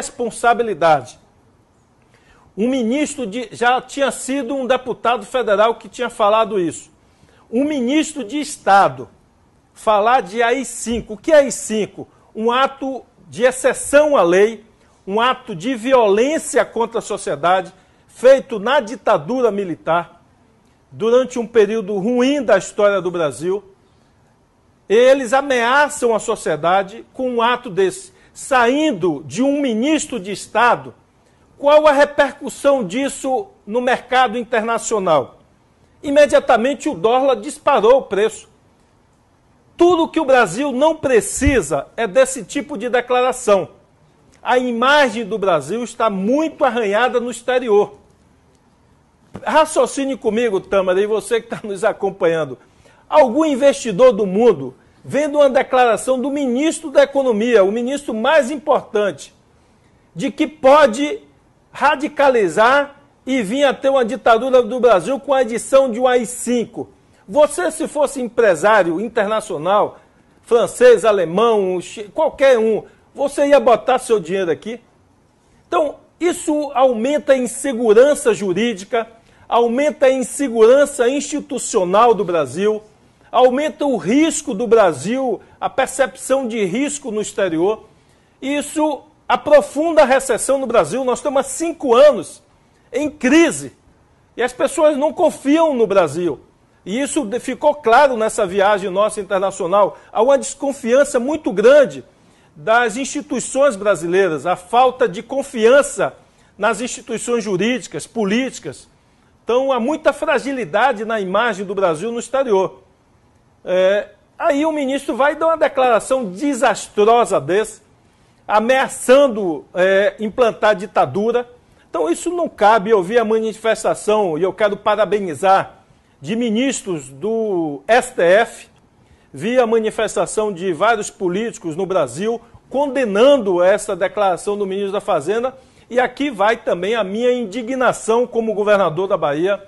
responsabilidade. Um ministro de, já tinha sido um deputado federal que tinha falado isso. Um ministro de Estado falar de AI-5. O que é AI-5? Um ato de exceção à lei, um ato de violência contra a sociedade, feito na ditadura militar, durante um período ruim da história do Brasil. Eles ameaçam a sociedade com um ato desse, saindo de um ministro de Estado. Qual a repercussão disso no mercado internacional? Imediatamente o dólar disparou o preço. Tudo que o Brasil não precisa é desse tipo de declaração. A imagem do Brasil está muito arranhada no exterior. Raciocine comigo, Tâmara, e você que está nos acompanhando. Algum investidor do mundo, vendo uma declaração do ministro da Economia, o ministro mais importante, de que pode radicalizar e vir a ter uma ditadura do Brasil com a edição de um AI-5 você, se fosse empresário internacional, francês, alemão, qualquer um, você ia botar seu dinheiro aqui? Então, isso aumenta a insegurança jurídica, aumenta a insegurança institucional do Brasil, aumenta o risco do Brasil, a percepção de risco no exterior. Isso aprofunda a recessão no Brasil. Nós estamos há cinco anos em crise e as pessoas não confiam no Brasil. E isso ficou claro nessa viagem nossa internacional. Há uma desconfiança muito grande das instituições brasileiras, a falta de confiança nas instituições jurídicas, políticas. Então, há muita fragilidade na imagem do Brasil no exterior. É, aí o ministro vai dar uma declaração desastrosa desse, ameaçando é, implantar ditadura. Então, isso não cabe. Eu vi a manifestação e eu quero parabenizar de ministros do STF, vi a manifestação de vários políticos no Brasil condenando essa declaração do ministro da Fazenda. E aqui vai também a minha indignação como governador da Bahia